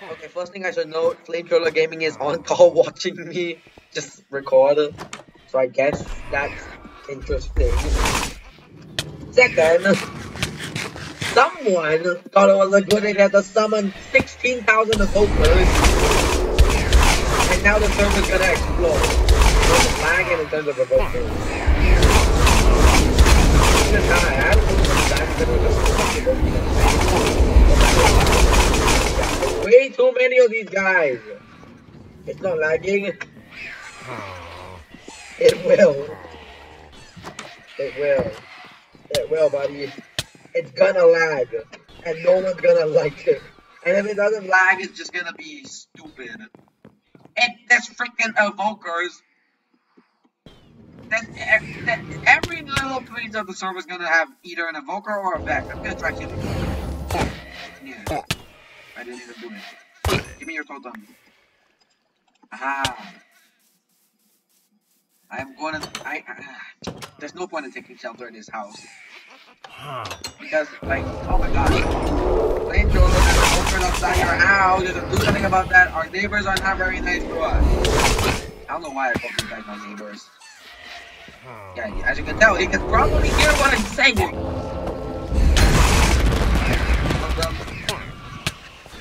Okay, first thing I should note, Flamethrower Gaming is on call watching me just record. So I guess that's interesting. Second, someone thought it was a good idea to summon 16,000 evokers. And now the server's gonna explode. It's lagging in terms of evokers. Even I have Way too many of these guys. It's not lagging. It will. It will. It will, buddy. It's gonna lag. And no one's gonna like it. And if it doesn't lag, it's just gonna be stupid. And there's freaking evokers. Then every little place of the server is gonna have either an evoker or a vex. I'm gonna try killing Yeah. I didn't even do it. Give me your totem. Aha. I'm gonna. I. Uh, there's no point in taking shelter in this house. Huh. Because, like, oh my god. Doesn't open outside your house. Doesn't do something about that. Our neighbors are not very nice to us. I don't know why I these guys my neighbors. Yeah, as you can tell, he can probably hear what I'm saying.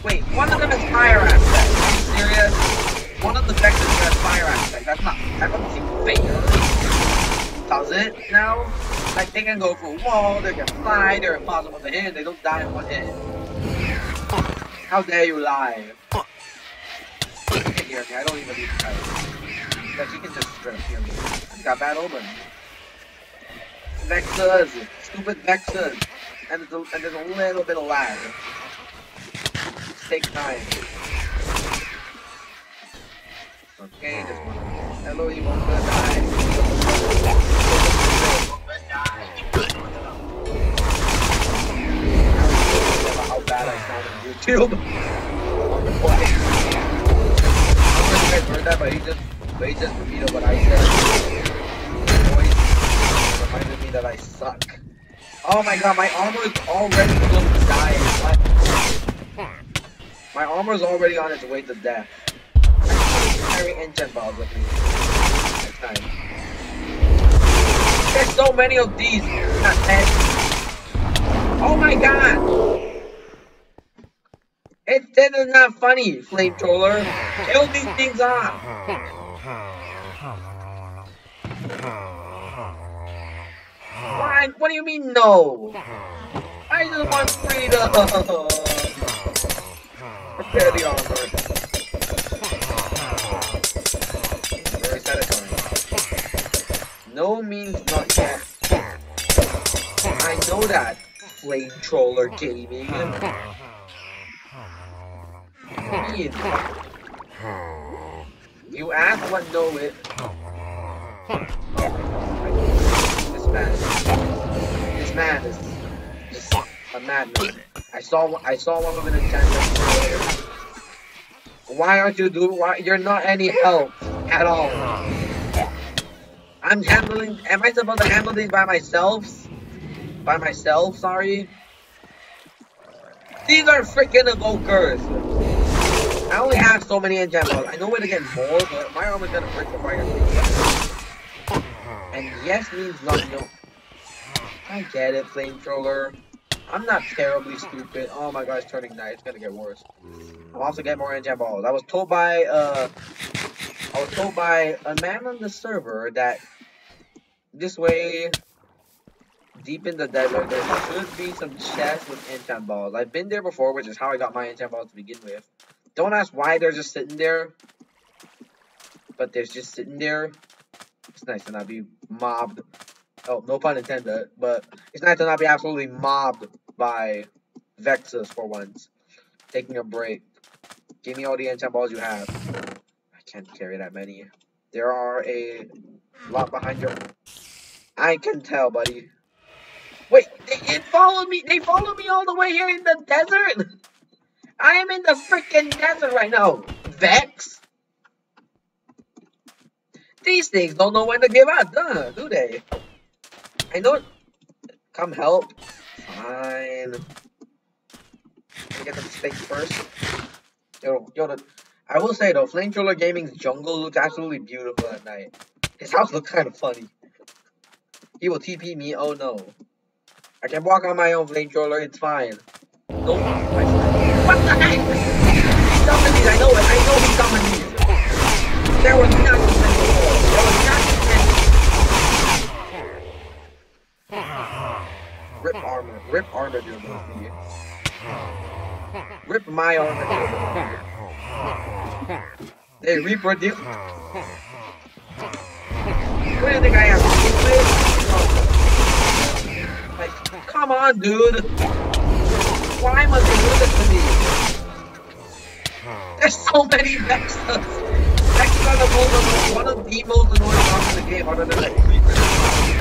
Wait, one of them is fire aspect. Are you serious? One of the vectors has fire aspect. That's not. That doesn't seem fair. Does it now? Like they can go for a wall, they can fly, they're impossible to hit, they don't die in one hit. How dare you lie? You can hear I don't even need to try Like you can just hear me. I got bad omen. Vexers, stupid Vexers. And and there's a little bit of lag take time. Okay, this one. Hello, you won't die. How I sound on YouTube. on the guys heard that, but he just, but he just repeated what I said. Reminded me that I suck. Oh my god, my armor is already close to dying. What? My armor's already on its way to death. Carry engine balls with me. There's so many of these. Oh my god! It's this is not funny, Flame flamethrower. Kill these things off. Why? What do you mean no? I just want freedom. Prepare the armor. Very satisfying. No means not yet. I know that, flamethrower gaming. You ask what know it. This man, this man is madman. I saw I saw one of the Nintendo. Why aren't you doing? Why you're not any help at all? I'm handling. Am I supposed to handle these by myself? By myself? Sorry. These are freaking evokers. I only have so many in enchantments. I know where to get more, but my armor's gonna break I get And yes means no. I get it, flamethrower. I'm not terribly stupid. Oh my god, it's turning night. It's gonna get worse. I'm also getting more enchant balls. I was told by uh I was told by a man on the server that this way deep in the desert there should be some chests with enchant balls. I've been there before, which is how I got my enchant balls to begin with. Don't ask why they're just sitting there. But they're just sitting there. It's nice to not be mobbed oh, no pun intended, but it's nice to not be absolutely mobbed by Vexus for once. Taking a break. Give me all the enchant balls you have. I can't carry that many. There are a lot behind you. I can tell, buddy. Wait, they, it followed me. They followed me all the way here in the desert. I am in the freaking desert right now. Vex. These things don't know when to give up, do they? I know. Come help. Fine. Get the steak first. Yo, yo, the, I will say though, Flamethrower Gaming's jungle looks absolutely beautiful at night. His house looks kind of funny. He will TP me. Oh no. I can walk on my own flamethrower. It's fine. No. What the heck? He. I know it. I know he summoned. There was nothing before. There was nothing. Rip armor. Rip armor, dude. Rip my armor. They reproduce. What do you think I am? Like, come on, dude. Why must they do this to me? There's so many Vexas. Vexas are the most one of the most annoying mobs in the game, other than like creepers.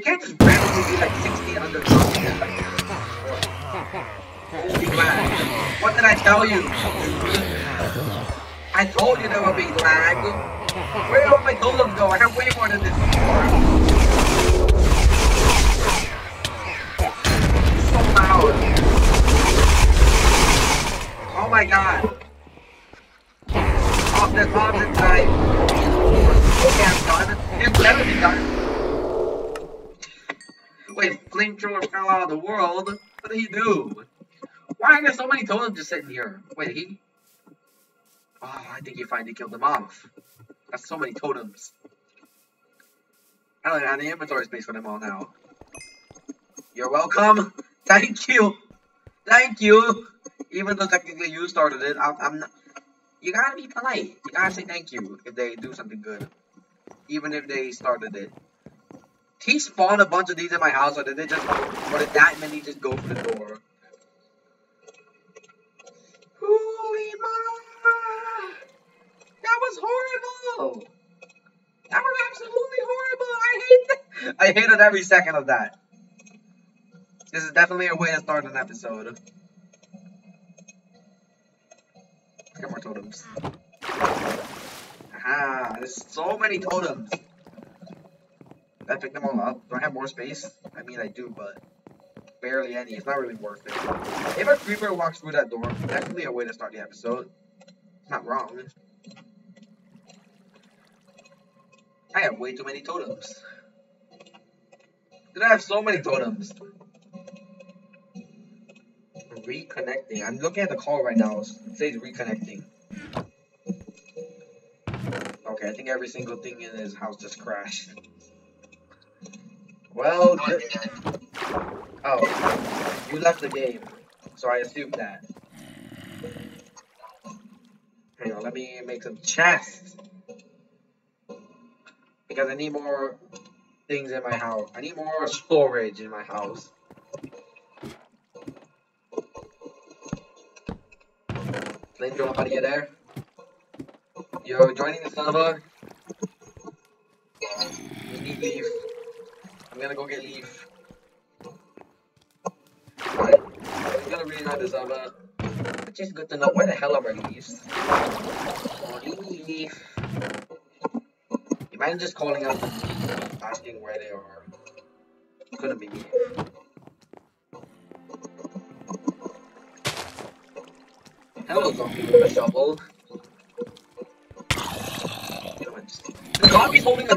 Can't just randomly be like 60 under Holy lag. What did I tell you? I told you there would be lag. Where did my golems go? I have way more than this before. So loud. Oh my god. Off this bombs inside. Okay, I'm done. It better be done. Wait, flamethrower fell out of the world? What did he do? Why are there so many totems just sitting here? Wait, he... Oh, I think he finally killed them off. That's so many totems. I don't have any inventory space for them all now. You're welcome. Thank you. Thank you. Even though technically you started it, I'm, I'm not... You gotta be polite. You gotta say thank you if they do something good. Even if they started it he spawned a bunch of these in my house, or did they just, or did that many just go for the door? Holy ma! That was horrible! That was absolutely horrible! I hate that! I hated every second of that. This is definitely a way to start an episode. Get more totems. Aha, there's so many totems. I picked them all up? Do I have more space? I mean, I do, but barely any. It's not really worth it. If a creeper walks through that door, definitely a way to start the episode. It's not wrong. I have way too many totems. Did I have so many totems? Reconnecting. I'm looking at the call right now. It says reconnecting. Okay, I think every single thing in his house just crashed. Well, oh, you left the game, so I assumed that. Hang on, let me make some chests. Because I need more things in my house. I need more storage in my house. You know how to get there? Yo, joining the server? We need leaf. I'm gonna go get leaf. I'm gonna read out the server. It's just good to know where the hell are my leaves. Oh, leaf. Imagine just calling out asking where they are. Couldn't be me. Hello, zombie with a shovel. The zombie's holding a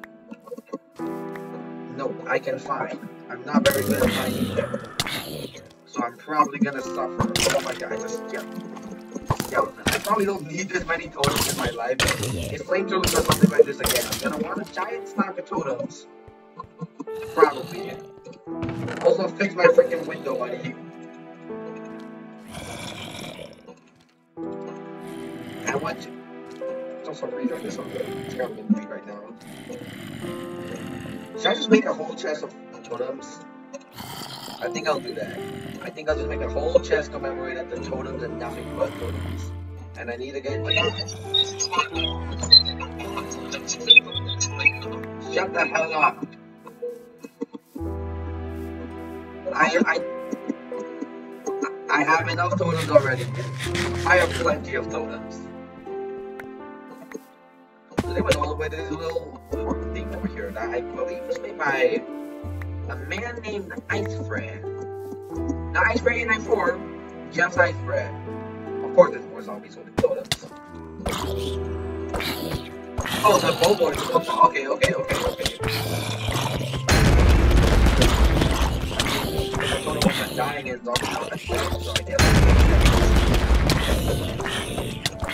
No, I can find. I'm not very good at finding. So I'm probably gonna suffer. Oh my god, a skeleton. skeleton. I probably don't need this many totems in my life. If flamethrowers or something like this again, I'm gonna want a giant stack of totems. Probably. Also fix my freaking window, buddy. I want to. It's also read on this one. It's got a read right now. Should I just make a whole chest of totems? I think I'll do that. I think I'll just make a whole chest commemorate the totems and nothing but totems. And I need to get. Shut the hell up! I I I have enough totems already. I have plenty of totems. They went all the way to this little thing over here that I believe was made by a man named Ice Fred. Not Ice Fred 894, just Ice Fred. Of course there's more zombies with the totems. Oh, the Bobo is okay, okay, okay, okay. The totem wasn't dying in zombies, so I guess.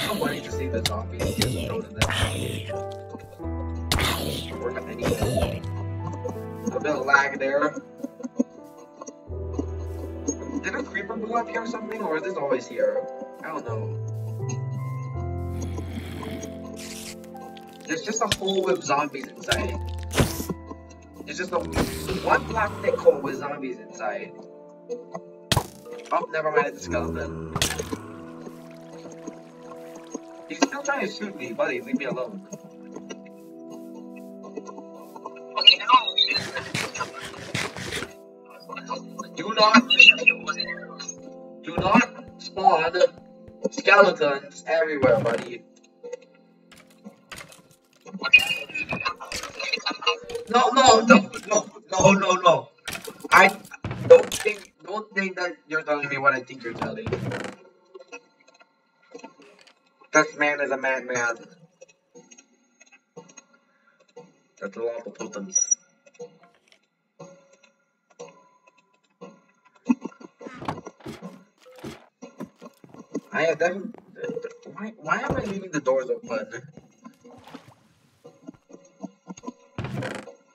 A bit of lag there. Did a creeper blow up here or something, or is this always here? I don't know. There's just a hole with zombies inside. There's just a one block thick hole with zombies inside. Oh, never mind, it's a skeleton. He's still trying to shoot me, buddy. Leave me alone. Okay, no. Do not, do not spawn skeletons everywhere, buddy. No, no, no, no, no, no, no. I don't think, don't think that you're telling me what I think you're telling. This man is a madman. That's a lot of totems. I have them. Why, why am I leaving the doors open?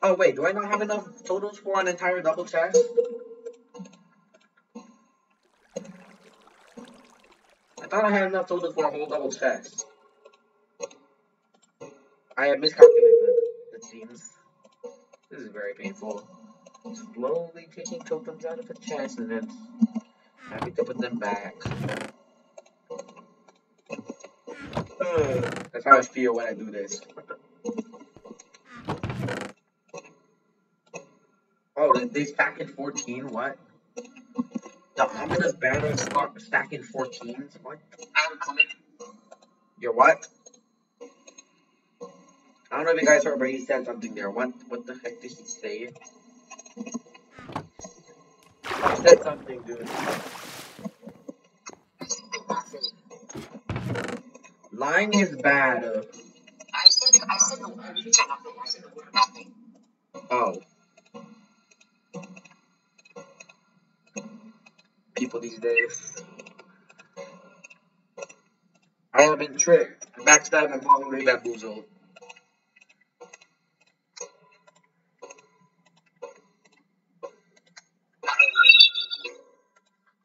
Oh wait, do I not have enough totems for an entire double chest? Thought I had enough totems for a whole double chest. I have miscalculated, it seems. This is very painful. Slowly taking totems out of the chest and then having to put them back. That's how I feel when I do this. Oh, they- stack in 14? What? The ominous banner start stacking 14s? What? You're what? I don't know if you guys heard, but he said something there. What What the heck did he say? He said something, dude. Lying is bad. I said, I said the word. You said nothing. I said the word. Nothing. Oh. People these days. I have been tricked, backstabbed, and probably bamboozled.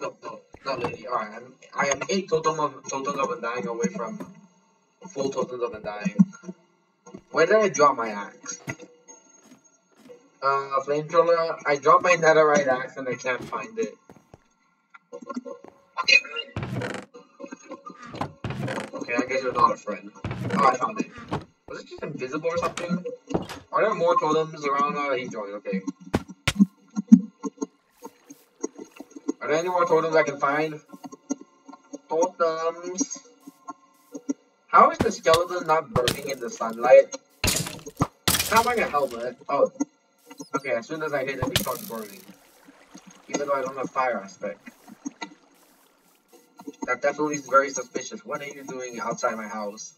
No, no, not lady. Alright, I am eight total of totals of undying away from full totals of undying. Where did I drop my axe? Uh, flamethrower. I dropped my netherite axe and I can't find it. I guess you're not a friend. Oh, I found it. Was it just invisible or something? Are there more totems around? Oh, he joined. Okay. Are there any more totems I can find? Totems. How is the skeleton not burning in the sunlight? Not wearing a helmet. Oh. Okay, as soon as I hit it, it starts burning. Even though I don't have fire aspect. That definitely is very suspicious. What are you doing outside my house?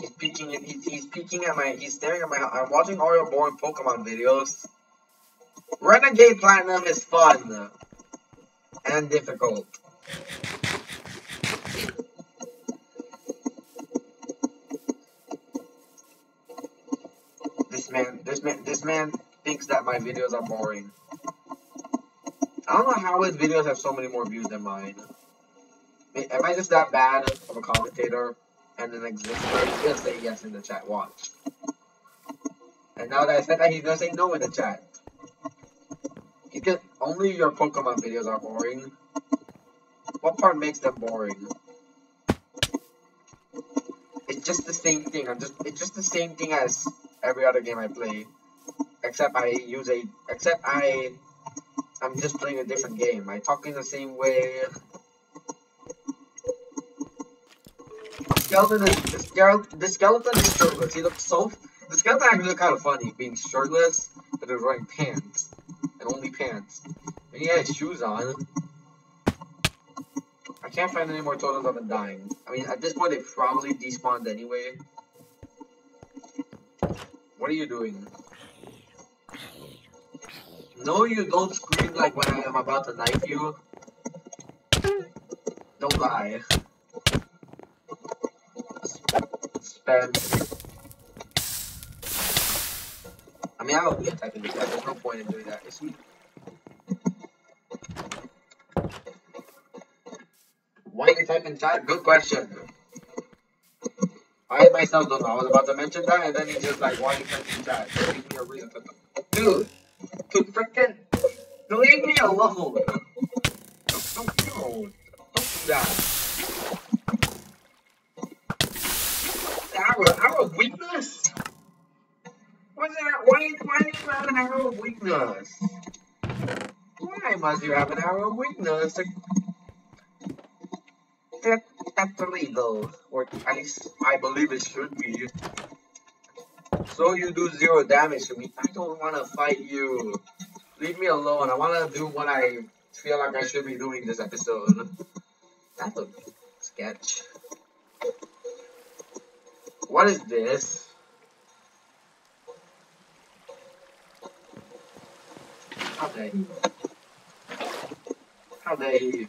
He's peeking. He's, he's peeking at my. He's staring at my. I'm watching all your boring Pokemon videos. Renegade Platinum is fun and difficult. This man. This man. This man thinks that my videos are boring. I don't know how his videos have so many more views than mine. Am I just that bad of a commentator and an exister? He's gonna say yes in the chat. Watch. And now that I said that, he's gonna say no in the chat. He can only your Pokemon videos are boring. What part makes them boring? It's just the same thing. I'm just it's just the same thing as every other game I play. Except I use a except I I'm just playing a different game. I talk in the same way. Skeleton is the skeleton. The skeleton is shirtless. He looks so. The skeleton actually looks kind of funny, being shirtless, but he's wearing pants and only pants. And he has shoes on. I can't find any more totems of dying. I mean, at this point, they probably despawned anyway. What are you doing? No, you don't scream like when I am about to knife you. Don't lie. Spam. I mean, I don't typing this guy. There's no point in doing that. Is he? Why you type in chat? Good question. I myself don't know. I was about to mention that, and then he just like, why you type in chat? Give me a reason to Dude, to freaking leave me alone. Don't do that. Our, our weakness? What's that? Why, why do you have an arrow of weakness? Why must you have an arrow of weakness? That, that's illegal. Or at least I believe it should be. So you do zero damage to me. I don't want to fight you. Leave me alone. I want to do what I feel like I should be doing this episode. That's a sketch. What is this? How dare he? How dare he?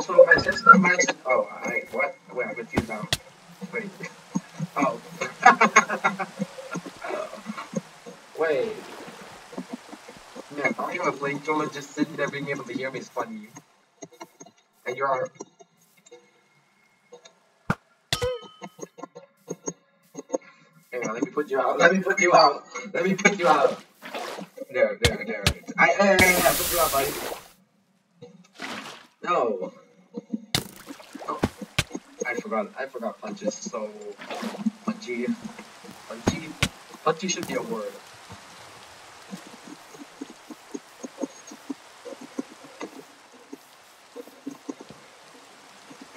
Also, my sister, my oh, I what? Wait, I'm confused now. Wait. Oh. Wait. Man, are you a flamethrower just sitting there being able to hear me is funny. And you're Hang on, let me put you out. Let me put you out. Let me put you out. There, there, there. I, hey, hey, hey, put you out, buddy. No. I forgot. I forgot punches. So punchy, punchy, punchy should be a word.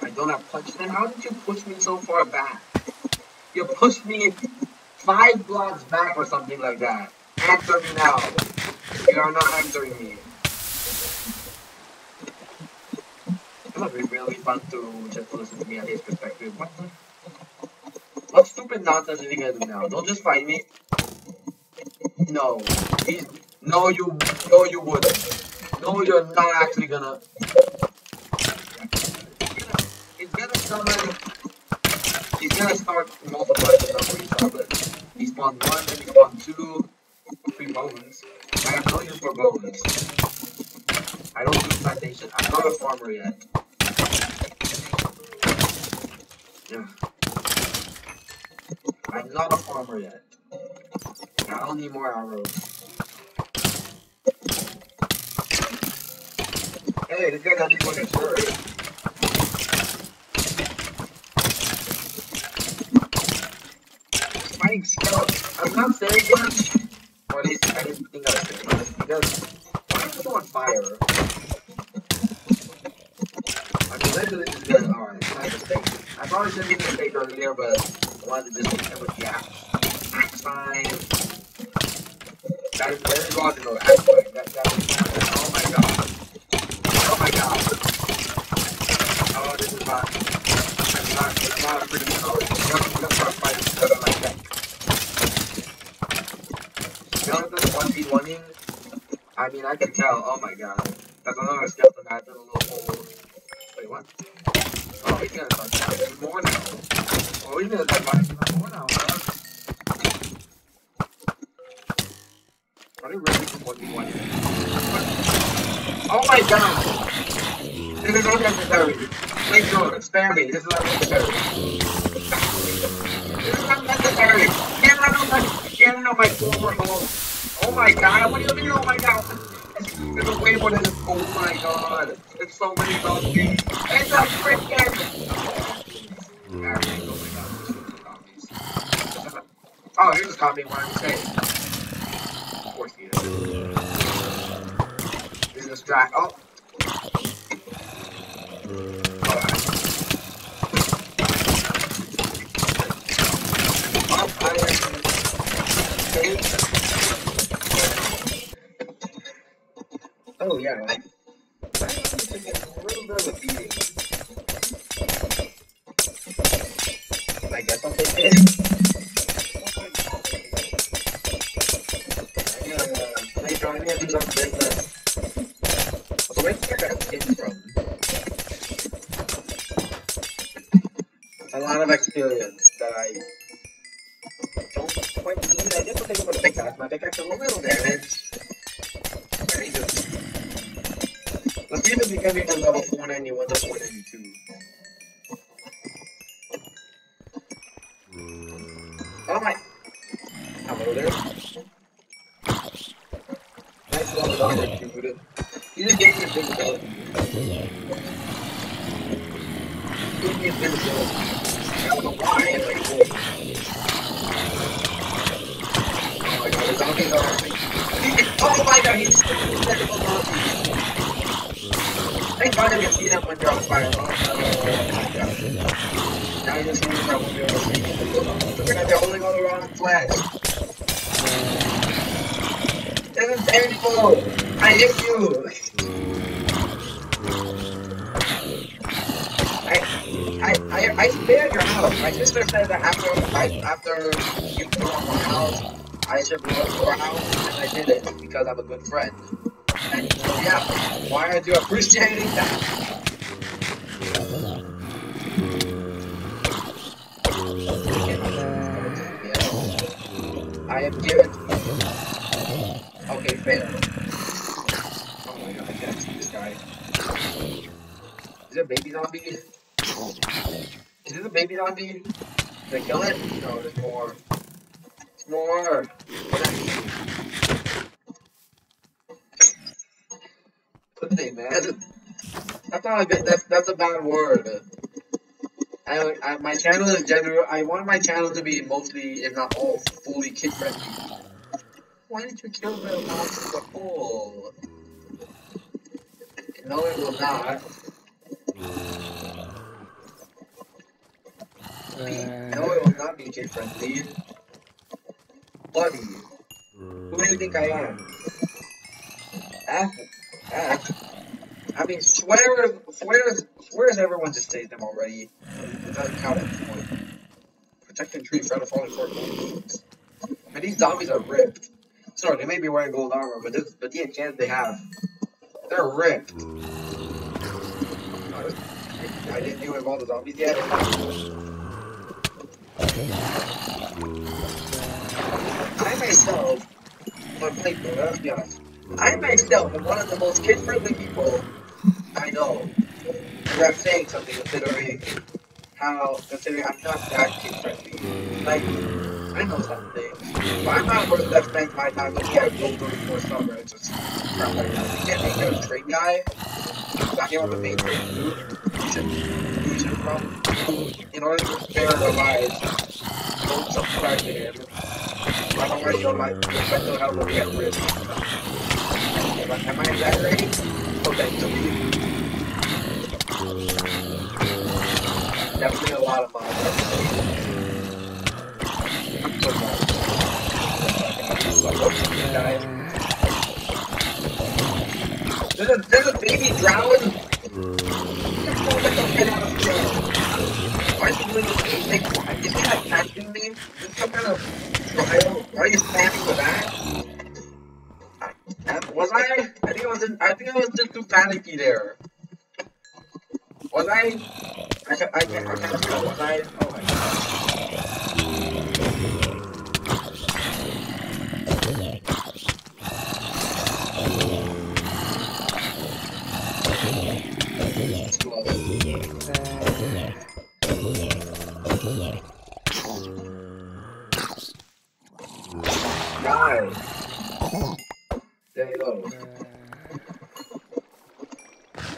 I don't have punch. Then how did you push me so far back? You pushed me five blocks back or something like that. Answer me now. You are not answering me. Must be really fun to just listen to me at his perspective. What the? What stupid nonsense is he gonna do now? Don't just fight me. No. He's no you no you wouldn't. No you're not actually gonna He's gonna summon He's gonna start multiplying the number he summons. He spawned one, then he spawned two, three bones. I have no use for bones. I don't do plantation. I'm not a farmer yet. Yeah. I'm not a farmer yet. I don't need more arrows. Hey, this guy got me fucking sword. Fighting skeletons. I'm not saying much. Or at least I didn't think I was saying much because why am I on fire? I mean, this is good. Alright, mistake. I probably shouldn't make a mistake but wanted to just yeah. That's fine. That is very logical. Really from 1v1? Oh my god! This is unnecessary. Please do Spare me. This is unnecessary. This is unnecessary. Get out of my, out of my former home. Oh my god, what do you mean, oh my god? There's a way more than this. Oh my god. It's so many zombies. It's a freaking... Oh my god, there's so many zombies. Oh, he just caught me what I'm saying. Of course he is. Strat. Oh. Oh, I yeah. I took a little bit of a beating. I guess I'll take it. Experience that I don't quite need. I guess I'll take for the pickaxe. My pickaxe is a little damage. Very good. Let's see if it becoming from level 491 to 492. I hit you! I, I, I, I spared your house. My sister said that after, I, after you blew up my house, I should blow up your house, and I did it because I'm a good friend. And yeah, why aren't you appreciating that? I am given. Okay, fair. Oh my god, I can't see this guy. Is it a baby zombie? Is this a baby zombie? Did I kill it? No, there's more. There's more. Pussy, man. That's not a good. That's that's a bad word. I, I, my channel is general. I want my channel to be mostly, if not all, fully kid friendly. Why did you kill the the hole? No, it will not. Be, no, it will not be kid friendly. buddy. Who do you think I am? F, F. I mean, swear, swear, swears everyone just saved them already. It doesn't count at this point. Protect and treat, try to fall in short And these zombies are ripped. Sorry, they may be wearing gold armor, but this, but the enchant they have, they're ripped. I didn't deal with all the zombies yet. I myself, on playthrough, let's be honest. I myself am one of the most kid-friendly people I know. I'm saying something considering how, considering I'm not that kid-friendly. Like, I know something. I'm not spend my time looking at Gold 34 Summer and just like that. Can't guy. Not here on the main trade dude. You should, you should probably, in order to spare lives, don't subscribe to. I don't want your life, your mental health will be at risk. Am I, am I exaggerating? Potentially. Definitely a lot of money. There's a, there's a baby drowning. Why is he doing this? Like, is he me? Is some kind of trial? Are you standing for that? Was I? I think I was. In, I think I was just too panicky there. Was I? I can't. I can't. I can't. Was I? Oh my god. Guys. There you go.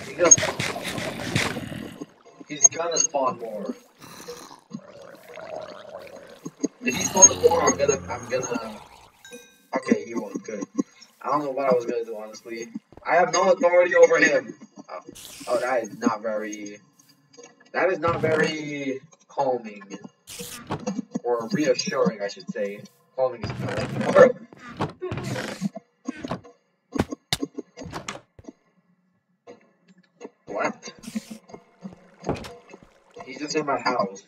He's gonna, he's gonna spawn more. If he spawns more, I'm gonna, I'm gonna. Okay, he won't. Good. I don't know what I was gonna do, honestly. I have no authority over him. Oh, oh that is not very. That is not very calming. Or reassuring, I should say. Or, What? He's just in my house.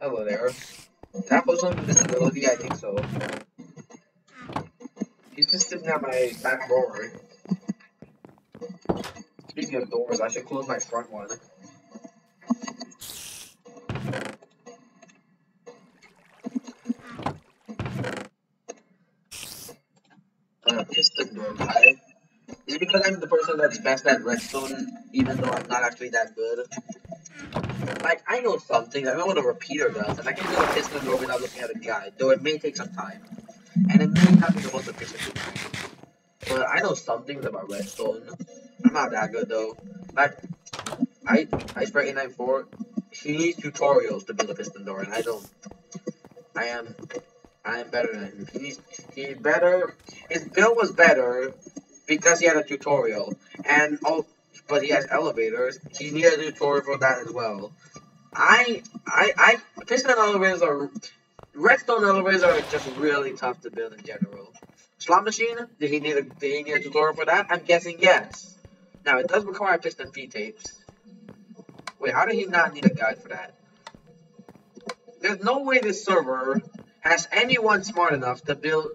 Hello there. That was on disability, I think so. He's just sitting at my back door. Speaking of doors, I should close my front one. I'm the person that's best at redstone, even though I'm not actually that good? Like, I know something, I know what a repeater does, and I can do a piston door without looking at a guide, though it may take some time. And it may not be the most efficient. But I know some things about redstone. I'm not that good though. Like, I, Iceberg 894, he needs tutorials to build a piston door, and I don't. I am, I am better than him. He's needs, he better, his build was better because he had a tutorial, and oh, but he has elevators. He needed a tutorial for that as well. I, I, I, piston elevators are, redstone elevators are just really tough to build in general. Slot machine, did he need a, did he need a tutorial for that? I'm guessing yes. Now it does require piston feed tapes. Wait, how did he not need a guide for that? There's no way this server has anyone smart enough to build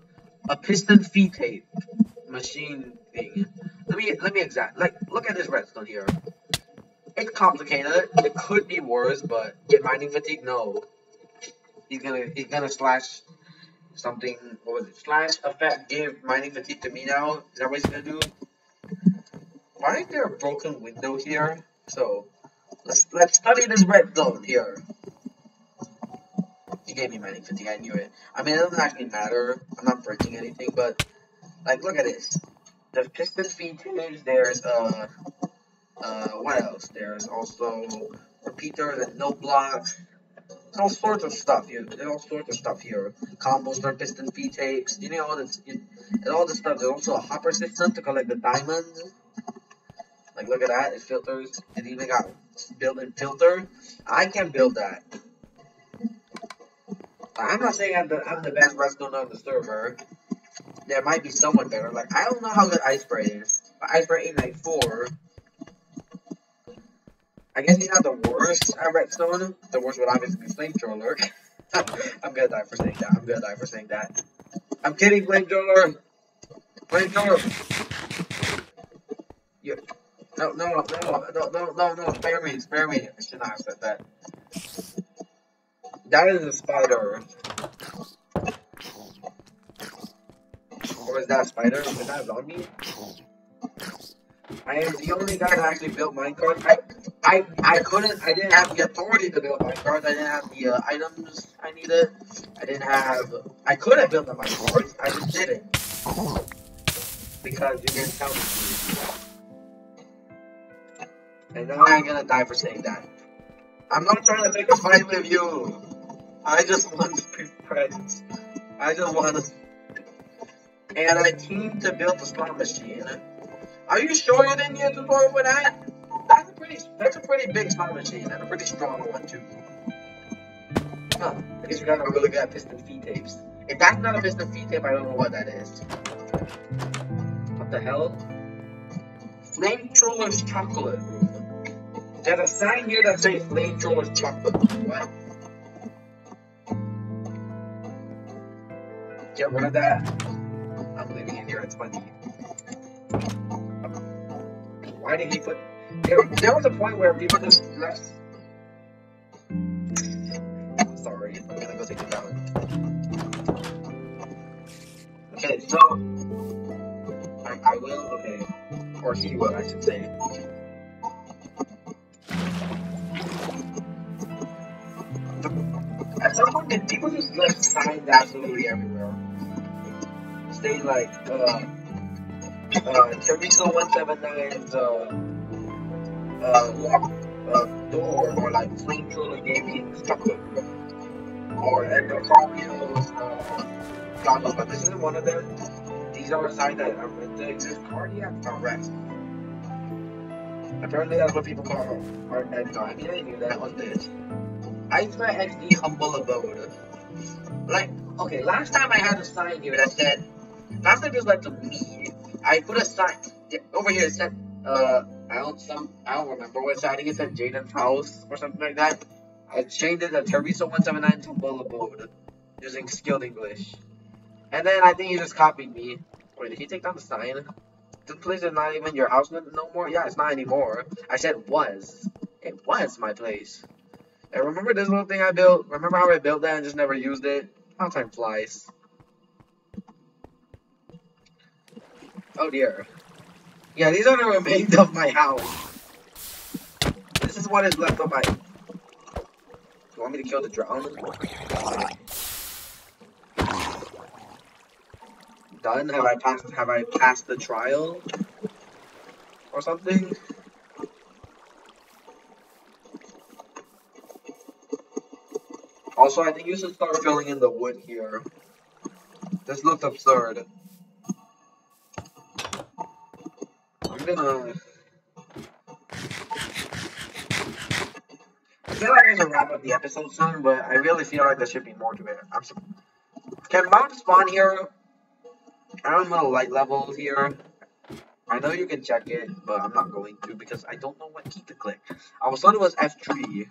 a piston feed tape machine thing. Let me let me exact like look at this redstone here. It's complicated. It could be worse, but get mining fatigue. No, he's gonna he's gonna slash something. What was it? Slash effect give mining fatigue to me now. Is that what he's gonna do? Why is there a broken window here? So let's let's study this redstone here. He gave me mining fatigue. I knew it. I mean, it doesn't actually matter. I'm not breaking anything, but like, look at this. There's piston feed tubes. There's uh, uh, what else? There's also repeaters and note blocks. All sorts of stuff here. There's all sorts of stuff here. Combo start piston feed tapes. You know all this. You, and all this stuff. There's also a hopper system to collect the diamonds. Like, look at that. It filters. It even got built-in filter. I can build that. I'm not saying I'm the, I'm the best redstone on the server. There might be someone better. Like, I don't know how good Ice Spray is. But Ice Spray 894. I guess he's not the worst at redstone. The worst would obviously be Flamethrower. I'm gonna die for saying that. I'm gonna die for saying that. I'm kidding, Flamethrower. Flamethrower. You. No, no, no, no, no, no, no, spare me, spare me. I should not have said that. That is a spider. Is that spider? Is that zombie? I am the only guy that actually built Minecraft. I, I, I couldn't, I didn't have the authority to build Minecraft. I didn't have the uh, items I needed. I didn't have, I could have built a Minecraft. I just didn't. Because you didn't tell me to. And now I'm gonna die for saying that. I'm not trying to pick a fight with you. I just want to be friends. I just want to. And I teamed to build the slot machine. Are you sure you didn't need a tutorial for that? That's a pretty, that's a pretty big slot machine and a pretty strong one too. Huh. I guess we're not really good at piston feed tapes. If that's not a piston feed tape, I don't know what that is. What the hell? Flamethrowers chocolate room. There's a sign here that says Flamethrowers chocolate room. What? Get rid of that. Here. It's funny. Why did he put? There, was a point where people just left. Sorry, I'm gonna go take it down. Okay, so I, I will. Okay, or he will, I should say. At some point, did people just left signs absolutely everywhere? Say like, uh, uh, Teriso 179's, uh, uh, lock, uh, door, or like Flamethrower Gaming chocolate room, or Carpio's, uh, God knows, but this isn't one of them. These are signs that are to exist. Cardiac arrest. Apparently, that's what people call Edgar. I mean, I knew that was this. I Iceman XD Humble Abode. Like, okay, last time I had a sign here that said, it was like to me, I put a sign over here. It said, uh, I don't some, I don't remember what said. I think it said Jaden's house or something like that. I changed it to Teriso 179 Humble Abode using skilled English. And then I think he just copied me. Wait, did he take down the sign? This place is not even your house no no more? Yeah, it's not anymore. I said was. It was my place. And remember this little thing I built? Remember how I built that and just never used it? How time flies. Oh dear. Yeah, these are the remains of my house. This is what is left of my... Do you want me to kill the drone? Done? Have I passed have I passed the trial? Or something? Also, I think you should start filling in the wood here. This looks absurd. Gonna... I feel like I should wrap up the episode soon, but I really feel like there should be more to it. I'm so... Can mobs spawn here? I don't know light level here. I know you can check it, but I'm not going to because I don't know what key to click. I was thought it was F3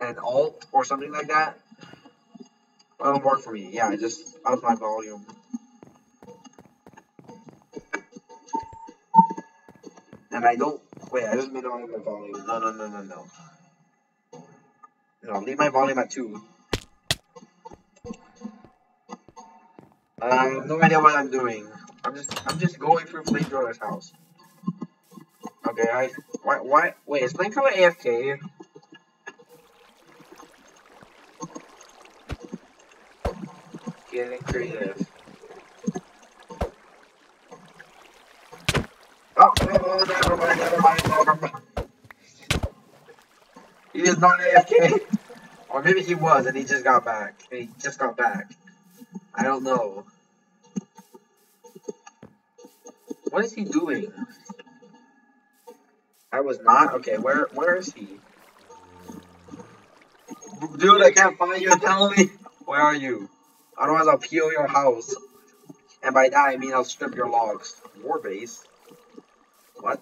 and Alt or something like that. Well, it'll work for me. Yeah, I just up my volume. And I don't wait. I just minimize my volume. No, no, no, no, no. No, leave my volume at two. I have no idea what I'm doing. I'm just I'm just going through Flamethrower's house. Okay, I why why wait is Flamethrower AFK? Getting creative. He is not AFK. Or maybe he was and he just got back. He just got back. I don't know. What is he doing? I was not? Okay, where where is he? Dude, I can't find you. Tell me. Where are you? Otherwise, I'll peel your house. And by that, I mean I'll strip your logs. War base? What?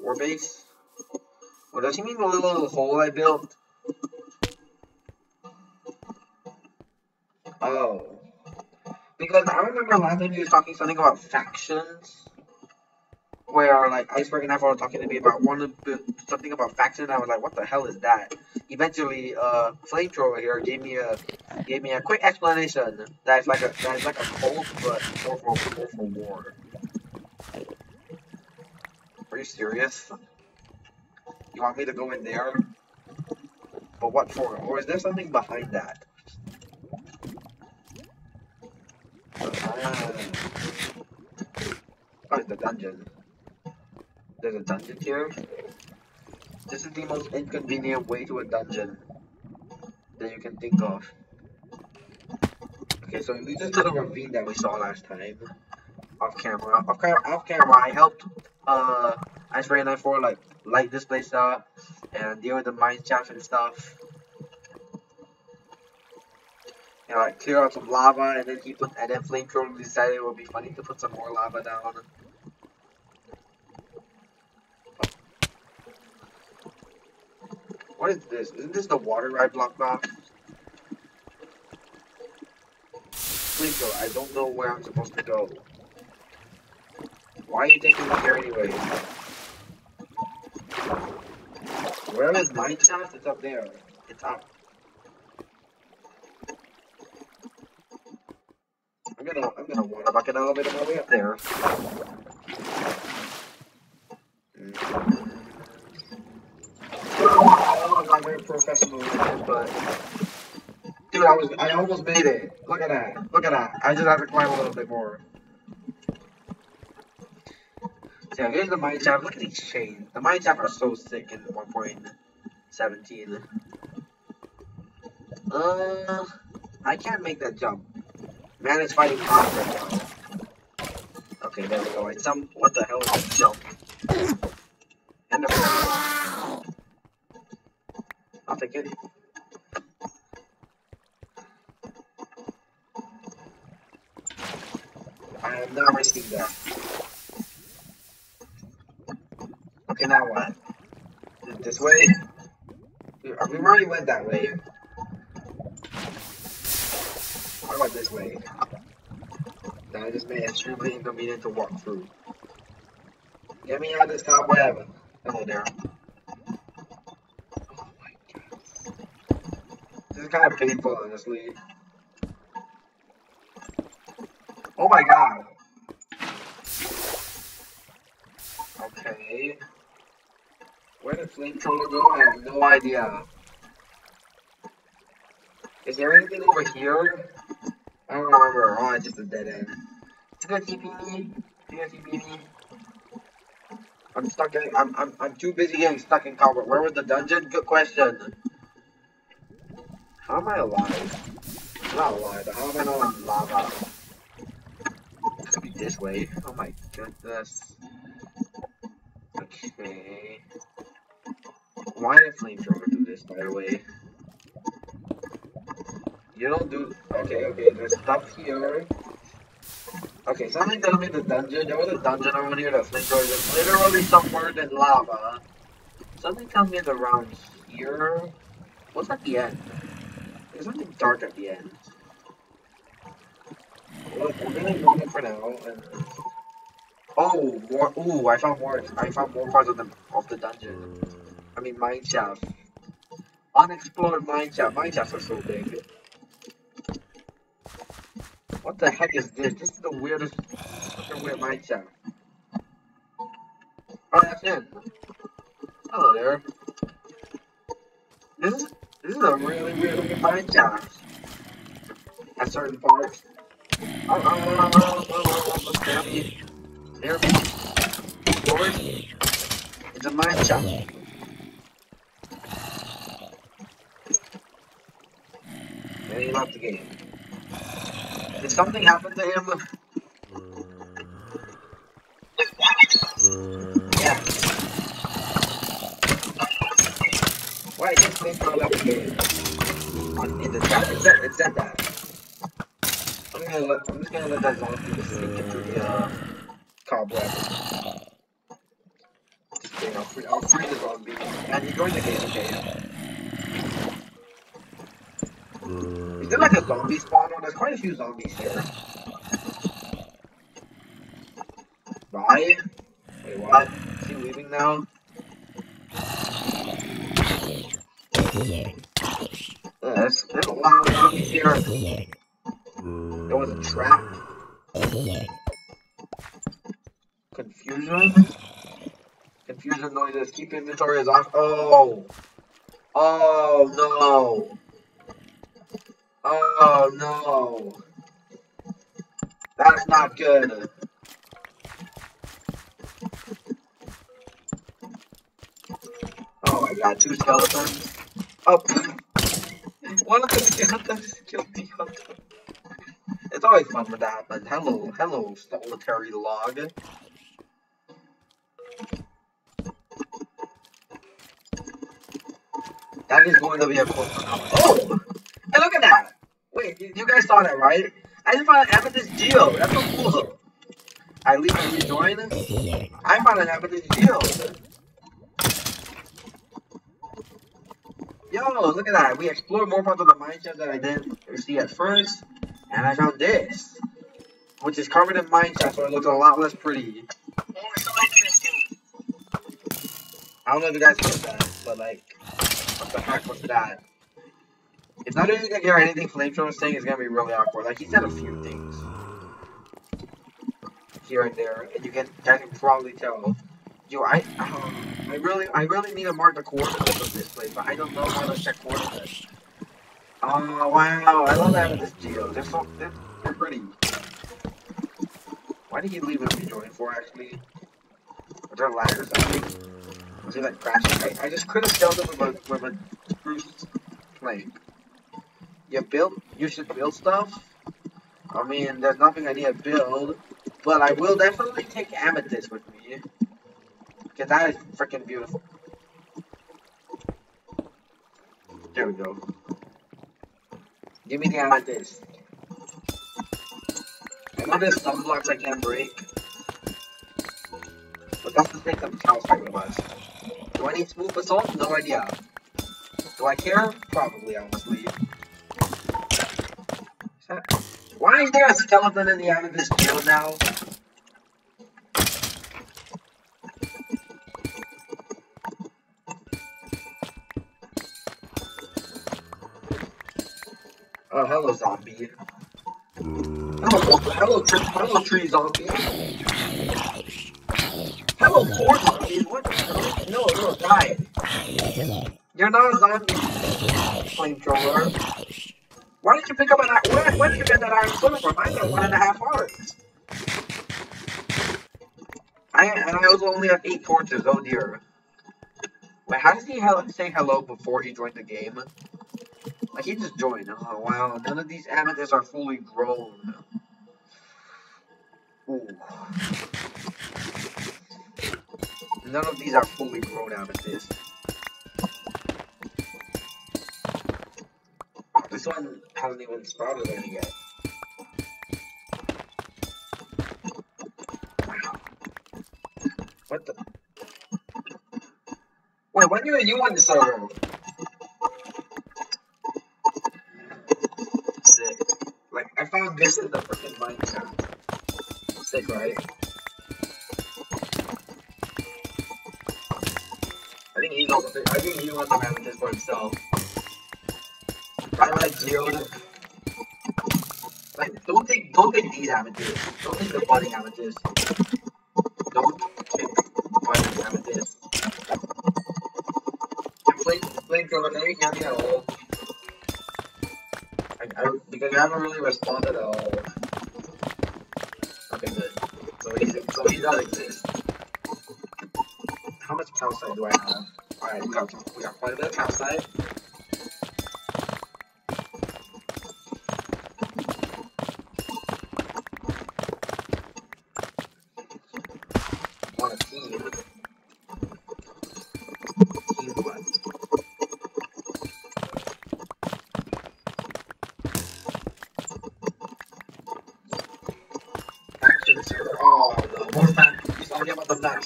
War base? What does he mean the little hole I built? Oh. Because I remember last time you was talking something about factions. Where like Iceberg and I were talking to me about one of something about factions. I was like, what the hell is that? Eventually, uh, Flamethrower here gave me a gave me a quick explanation. That's like a that's like a cult, but more for more for war. Are you serious? You want me to go in there? But what for? Or is there something behind that? Ah. Oh, it's the dungeon. There's a dungeon here. This is the most inconvenient way to a dungeon that you can think of. Okay, so we just did a ravine that we saw last time. Off camera. Off, camera, off camera, I helped uh Iceberg and I for like light this place up and deal with the mine shaft and stuff. And like clear out some lava and then he put and then flamethrower decided it would be funny to put some more lava down. What is this? Isn't this the water I blocked off? Flamethrower, I don't know where I'm supposed to go. Why are you taking me here anyway? Where is mine shaft? It's up there. It's up. I'm gonna I'm gonna water bucket elevator my way up there. Mm. I'm not very professional but dude, I was I almost made it. Look at that. Look at that. I just have to climb a little bit more. So yeah, here's the mine shaft. Look at these chains. The mine shaft are so sick in 1.17. Uh, I can't make that jump. Man is fighting now. Okay, there we go. Like some, what the hell is that jump? And the I'll take it. I am not risking that. Okay, now what? This way? We already went that way. How about this way? That just made extremely inconvenient to walk through. Get me out of this cobweb. Hello there. This is kind of painful, honestly. Oh my god. Okay. Where did flamethrower go? I have no idea. Is there anything over here? I don't remember. Oh, it's just a dead end. It's gonna TP me. Gonna TP me. I'm stuck in. I'm. I'm. I'm too busy getting stuck in combat. Where was the dungeon? Good question. How am I alive? I'm not alive. How am I not on lava? It could be this way. Oh my goodness. Okay. Why did flamethrower do this, by the way? You don't do. Okay, okay. There's stuff here. Okay, something tells me the dungeon. There was a dungeon around here that flamethrower is literally somewhere in lava. Something tells me it's around here. What's at the end? There's something dark at the end. Look, we're gonna ignore it for now. And... Oh, more. Ooh, I found more. I found more parts of the of the dungeon. I mean, mine shaft. Unexplored mine shaft. Mine shafts are so big. What the heck is this? This is the weirdest fucking weird mine shaft. Oh, that's in. Hello there. This is this is a really weird looking mine shaft. At certain parts. Oh, oh, oh, oh, oh, oh, oh, therapy. Therapy. Doors. It's a mine shaft. And he left the game. Did something happen to him? Yeah. Why? Get please start up the game. On, in the chat. It said, it said that. I'm gonna let, I'm just gonna let that zombie sneak into the, uh, cobweb. Just kidding, I'll free, the zombie. And he joined the game, okay. A zombie spawn on? There's quite a few zombies here. Bye. Wait, what? Is he leaving now? There's, there's a lot of zombies here. There was a trap. Confusion. Confusion noises. Keep inventory is off. Oh. Oh no. Oh no. That's not good. Oh my god, two skeletons. Oh. One of the skeletons killed the other. It's always fun when that happens. Hello, hello, solitary log. That is going to be a close one. Oh! Hey, look at that! You, guys saw that, right? I just found an amethyst geo. That's so cool. I leave and rejoin. I found an amethyst geo. Yo, look at that. We explored more parts of the mine shaft than I didn't see at first. And I found this. Which is covered in mine shaft, so it looks a lot less pretty. Oh, so interesting. I don't know if you guys heard that, but like, what the heck was that? If not only can hear anything Flamethrower is saying, it's gonna be really awkward. Like, he said a few things. Here and there, and you can, I can probably tell. Yo, I, um, I really, I really need to mark the coordinates of this place, but I don't know how to check coordinates. Oh, wow, I love having this geo. They're so, they're, they're pretty. Why did he leave and rejoin for, actually? Was there a lag? Was he like crashing? I, I just couldn't tell them with a, with a spruce plank. You build, you should build stuff. I mean, there's nothing I need to build, but I will definitely take amethyst with me. Because that is freaking beautiful. There we go. Give me the amethyst. I know there's some blocks I can't break. But that's the thing that cows fight with us. Do I need smooth basalt? No idea. Do I care? Probably, honestly. Why is there a skeleton in the amethyst field now? Oh, hello, zombie. Hello, hello, tree, hello, tree zombie. Hello, poor zombie. What? No, no, die. You're not a zombie. Flamethrower. Why did you pick up an iron? Where, where did you get that iron sword from? I got one and a half hearts. I and I also only have eight torches. Oh dear. Wait, how does he hel- say hello before he joined the game? Like he just joined. Oh wow, none of these amethysts are fully grown. Ooh. None of these are fully grown amethysts. This one hasn't even sprouted any yet. What the? Wait, when are you on the server? Sick. Like, I found this in the freaking mine shaft. Sick, right? I think he's also. I think he wants to have this for himself. I like Geode. Like, don't take, don't take these amethysts. Don't take the budding amethyst. Don't take budding amethyst. And flame, flamethrower, can you hear me at all? I, I, because you haven't really responded at all. Okay, good. So he, so he does exist. How much calcite do I have? Alright, we got, we got quite a bit of calcite.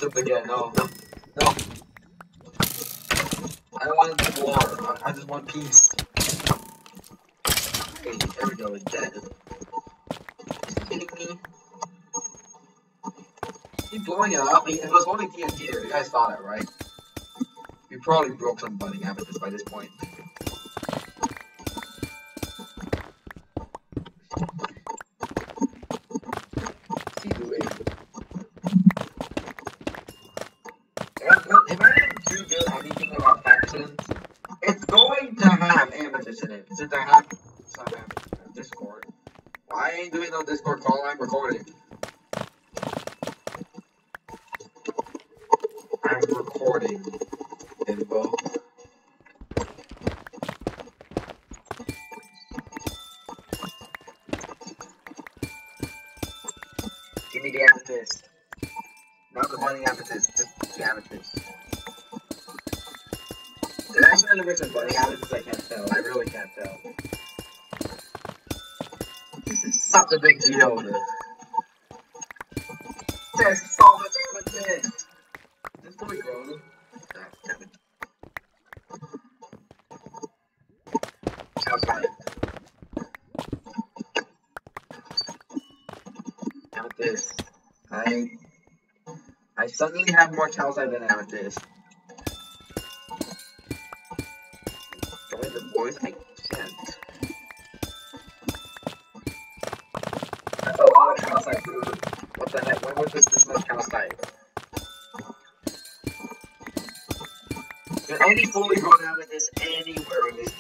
The again. No, no. I don't want war. I, just want peace. Okay, there we go. Dead. Kidding me? He's blowing it up. It was only TNT. You guys saw that, right? We probably broke some budding amethyst by this point. It. Since I have some Discord. Why ain't doing no Discord call? I'm recording. I'm recording. Info. Give me the amethyst. Not the budding amethyst, just the amethyst. Did I actually look at budding amethyst? Such a big deal. There's so much amethyst. This boy. Outside. Amethyst. I I suddenly have more calcite than amethyst. There's only fully grown this anywhere in this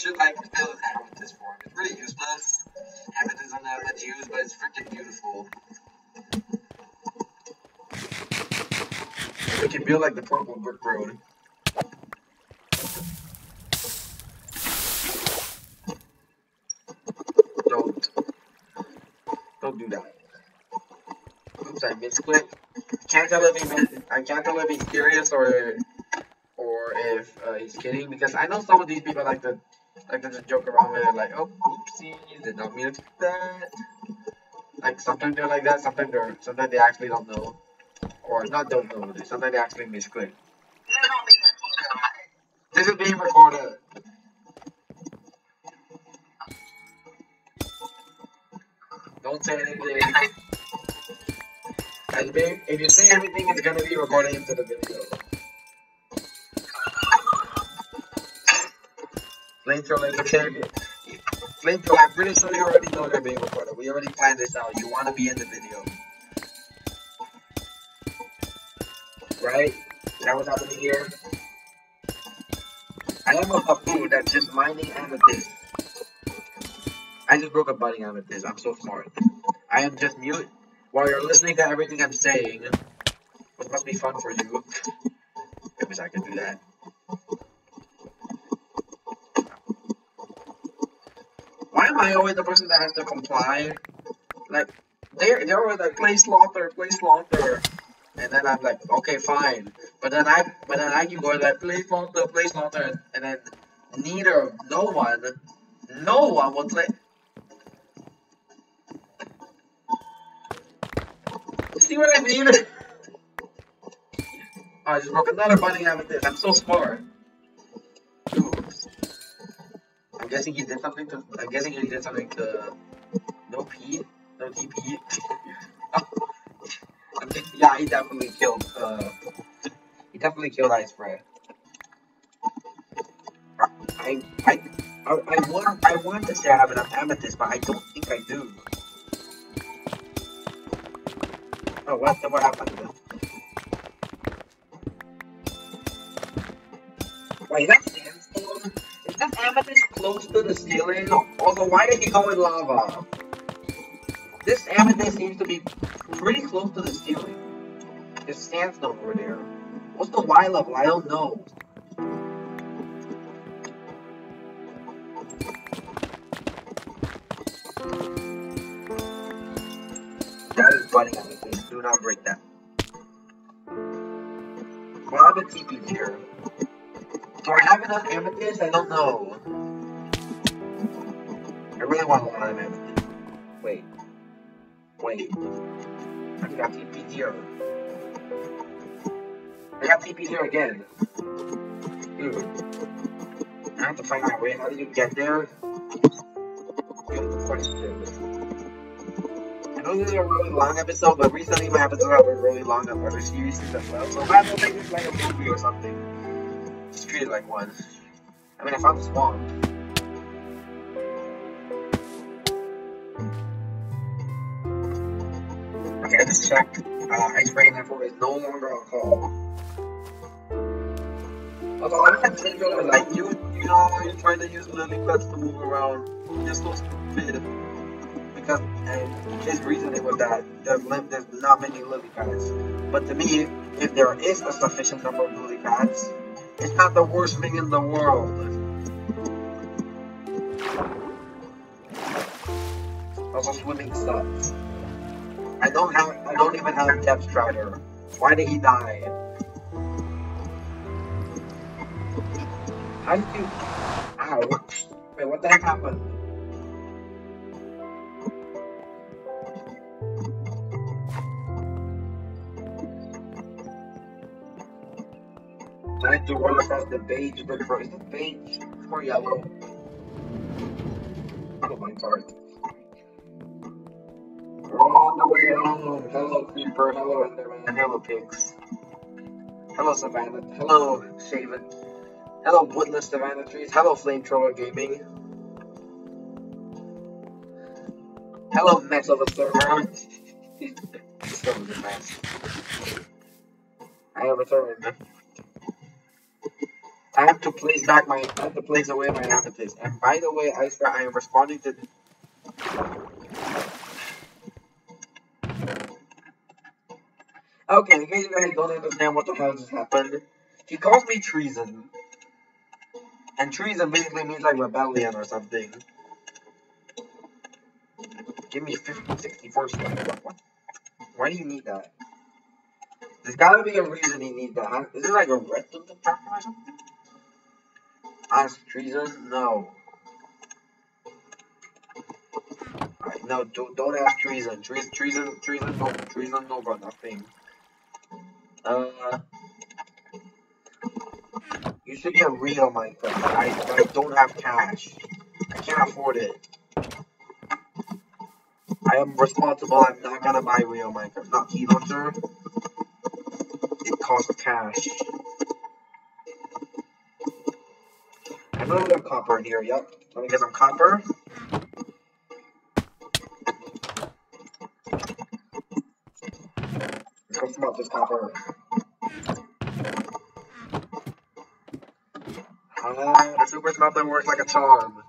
should like fill an amethyst form. It's really useless. Amethyst is not that much use, but it's freaking beautiful. We can build like the purple brick road. Don't. Don't do that. Oops, I misclicked. Can't tell if he I can't tell if he's serious or or if uh, he's kidding because I know some of these people like to like to just joke around with it like oh oopsies did not mean to do that. Like sometimes they're like that, sometimes they're sometimes they actually don't know. Or not don't know, they- sometimes they actually misclick. This is being recorded. Don't say anything. And if you say anything, it's gonna be recorded into the video. Flamethrower, like, okay. Flamethrower, I'm pretty sure you already know they're being recorded. We already planned this out. You wanna be in the video. Right? Is that what's happening here? I am a fool that's just mining amethyst. I just broke a budding amethyst. I'm so smart. I am just mute while you're listening to everything I'm saying. Which must be fun for you. I wish I could do that. Am I always the person that has to comply like there was like play slaughter, play slaughter. And then I'm like, okay, fine. But then I but then I keep going like play slaughter, play slaughter and then neither no one no one will play See what I mean? I just broke another budding amethyst. I'm so smart. Guessing he did something to. I'm guessing he did something to. No P, no TP. I'm yeah, he definitely killed. Uh, he definitely killed Ice Bread. I, I, I, I want, I want to say I have an amethyst, but I don't think I do. Oh, what? What happened? Wait, that sandstone? Is that amethyst close to the ceiling? Also, why did he go in lava? This amethyst seems to be pretty close to the ceiling. There's sandstone over there. What's the Y level? I don't know. That is budding amethyst. Do not break that. The TPs here? Do I have enough amethyst? I don't know. I really want a lot of amethyst. Wait. Wait. I got TP here. I got TP here again. Dude. I have to find my way. How do you get there? Good question. I know this is a really long episode, but recently my episodes have been really long on other series as well. So I don't make it's like a movie or something. Just treat it like one. I mean, I found the swamp. Okay, I just checked. Uh, Ice Rain therefore is no longer on call. Although I'm not thinking like you, you know, you're trying to use lily pads to move around. You're so stupid. Because and his reasoning was that there's, there's not many lily pads. But to me, if there is a sufficient number of lily pads, it's not the worst thing in the world. Also, swimming sucks. I don't have. I don't even have Depth Strider. Why did he die? How did you? Ow! Wait, what the heck happened? To run across the brick road. Is it beige or yellow? Oh my god. We're on the way home. Hello, Creeper. Hello, Enderman. Hello, pigs. Hello, Savannah. Hello, Shaven. Hello, Woodless Savannah Trees. Hello, Flamethrower Gaming. Hello, mess of a server. this server's a mess. I have a server, man. I have to place back my, I have to place away my amethyst. And by the way, I swear I am responding to. Okay, in case you guys don't understand what the hell just happened, he calls me treason. And treason basically means like rebellion or something. Give me 50, 64 stuff. What, what? Why do you need that? There's gotta be a reason he needs that. Is it like a rectum department or something? Ask treason? No. Alright, no, don't, don't ask treason. Treason, treason, treason, no, treason, no, bro, nothing. Uh, you should get real Minecraft. I, I don't have cash. I can't afford it. I am responsible. I'm not gonna buy real Minecraft. Not TLauncher. It costs cash. I know we have copper in here. Yep. Let me get some copper. Smelt this copper. Ah, the super smelter works like a charm.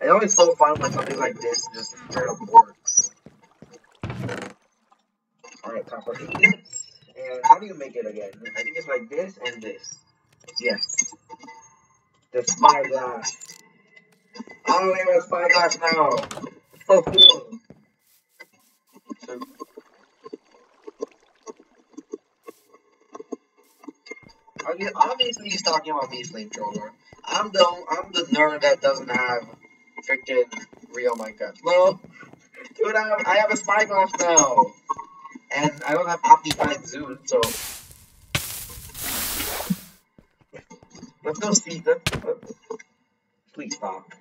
It's always so fun when something like this just straight up works. Alright, copper ingots. And how do you make it again? I think it's like this and this. Yes. The spyglass. I only have a spyglass now. So cool. So, obvi- obviously, he's talking about me, flamethrower. I'm the I'm the nerd that doesn't have freaking real Minecraft. Well, dude, I have, I have a spyglass now, and I don't have OptiFine zoom, so see. Let's, let's, please stop.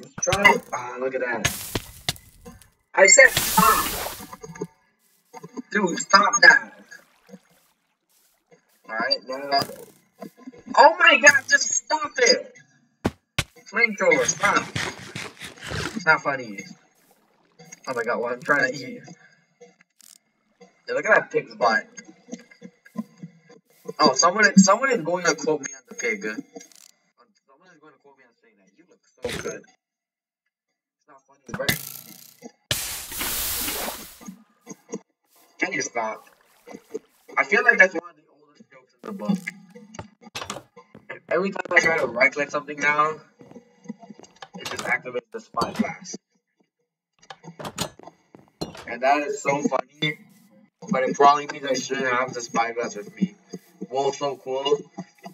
Let's try. Ah, look at that. I said stop. Dude, stop that. Alright, now. Oh my god, just stop it! Flamethrower, stop. It's not funny. Oh my god, what I'm trying to eat. Look at that pig's butt. Oh, someone, someone is going to quote me on the pig. Someone is going to quote me on saying that. You look so good. It's not funny, very Can you stop? I feel like that's one of the oldest jokes in the book. Every time I try to right click something now, it just activates the spyglass. And that is so funny, but it probably means I shouldn't have the spyglass with me. Whoa, so cool.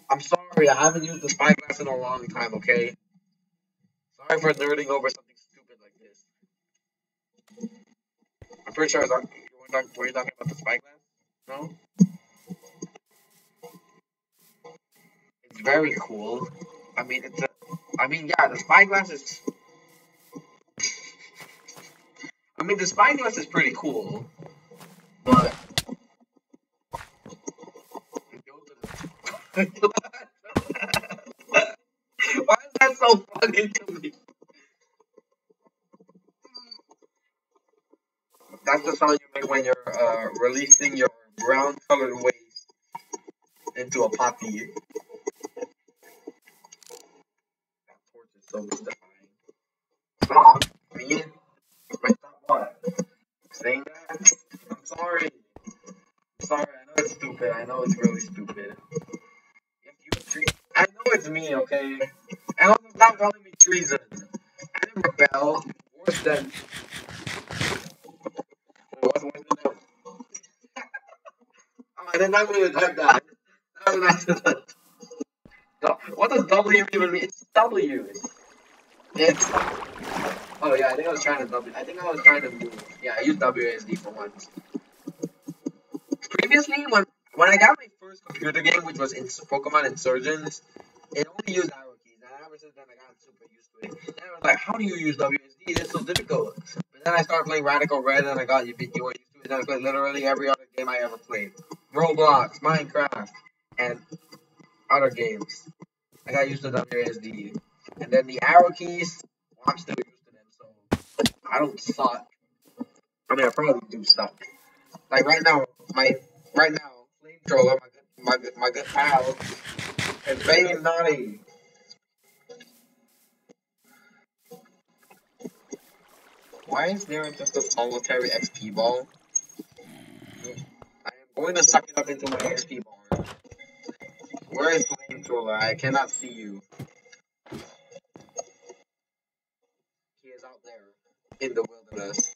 I'm sorry, I haven't used the spyglass in a long time, okay? Sorry for nerding over something stupid like this. I'm pretty sure I was, were you, were you talking about the spyglass? No? It's very cool. I mean, it's a, I mean, yeah, the spyglass is. I mean, the spyglass is pretty cool, but. Why is that so funny to me? That's the sound you make when you're uh, releasing your brown colored waste into a potty. That torch is so mystifying. Stop. Me? Wait, what? Saying that? I'm sorry. I'm sorry, I know it's stupid. I know it's really stupid. Treat I know it's me, okay? And also stop calling me treason. I didn't rebel. Worse than I did not to type that. That was an accident. What does W even mean? It's W. It's. Oh yeah, I think I was trying to W. I think I was trying to move. Yeah, I used WASD for once. Previously, when when I got my computer game, which was in Pokemon Insurgence, it only used arrow keys, and ever since then I got super used to it. And I was like, how do you use WSD? It's so difficult. But then I started playing Radical Red, and I got you used to it. And I played literally every other game I ever played: Roblox, Minecraft, and other games. I got used to WSD, and then the arrow keys. I'm still used to them, so I don't suck. I mean, I probably do suck. Like right now, my right now, flamethrower, my my good, my good pal, and being naughty. Why is there just a solitary XP ball? I am going to suck it up into my XP bar. Where is flamethrower? I cannot see you. He is out there in the wilderness.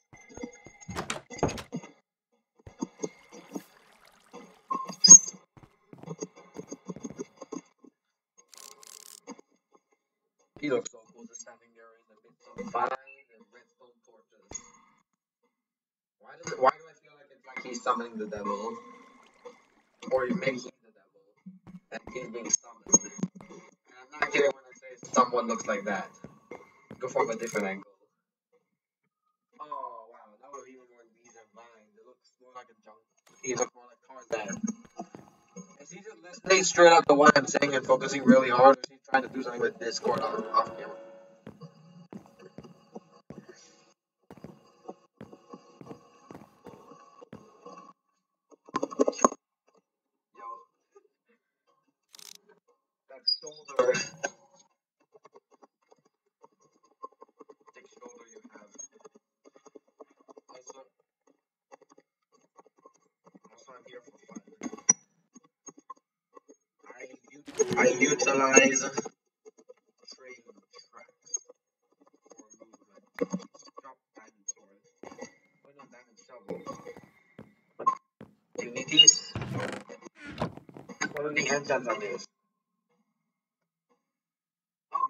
He's summoning the devil? Or maybe he's the devil and he's being summoned. And I'm not kidding when I say someone looks like that. Go from a different angle. Oh wow, that was even more and vines. It looks more like a junk. He looks more like Tarzan. Is he just listening straight up to what I'm saying and focusing really hard, or is he trying to do something with Discord off camera? I utilize train tracks for movement. Chop dinosaurs. Why not diamond dignities? What are the handguns on this? Oh,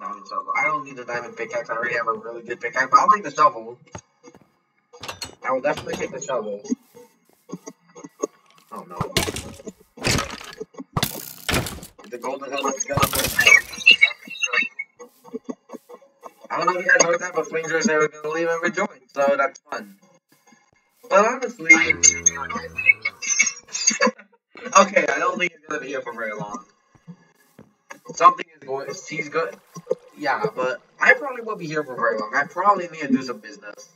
diamond. I don't need a diamond pickaxe. I already have a really good pickaxe, but I'll take the shovel. I will definitely take the shovel. That, but Flamers they were gonna leave and rejoin, so that's fun. But honestly, okay, I don't think he's gonna be here for very long. Something is going. He's good. Yeah, but I probably won't be here for very long. I probably need to do some business.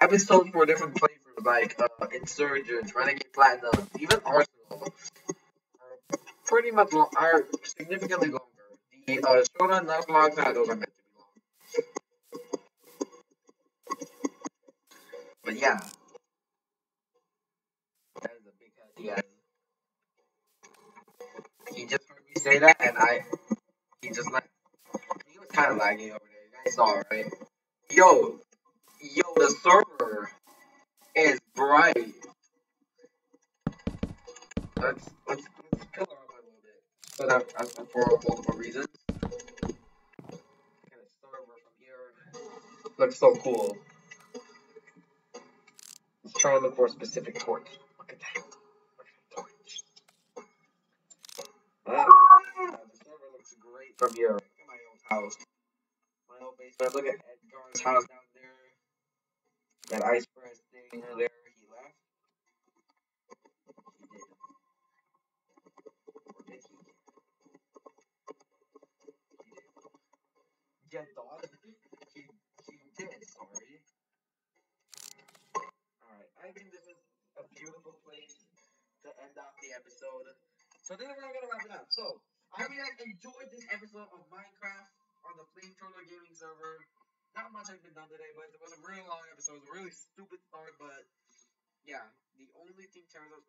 My episodes for different playthroughs, like uh, Insurgence, Renegade Platinum, even Arsenal, are pretty much lo- are significantly longer. The uh, Shona Nuzlocke, those are meant to be long. But yeah. That is a big head he. He just heard me say that, and I, he just like, he was kind of lagging over there. You guys saw, right? Yo, yo, the server is bright. Let's let's let's kill her up a little bit. So that that's for multiple reasons. Get a server from here. Looks so cool. Let's try and look for a specific torch. Look at that. Look at that. Ah, the server looks great from here. Look at my old house. My old basement. Look at Edgar's house there. That ice press thing there. He left. He did. Or did he? Did. Yeah, dog. He, he did, sorry. Alright, I think this is a beautiful place to end off the episode. So this is where I'm gonna wrap it up. So, I hope you guys enjoyed this episode of Minecraft on the Flamethrower Gaming server. Not much has been done today, but it was a really long episode. It was a really stupid start, but yeah, the only thing turns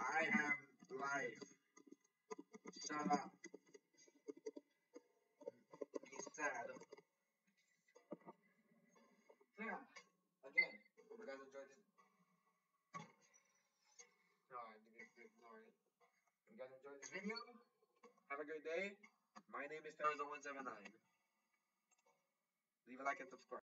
I have life. Shut up. Be sad. Yeah. Again, hope you guys enjoyed this. Alright, ignore it. You guys enjoyed this video, have a good day. My name is Teriso179. Leave a like and subscribe.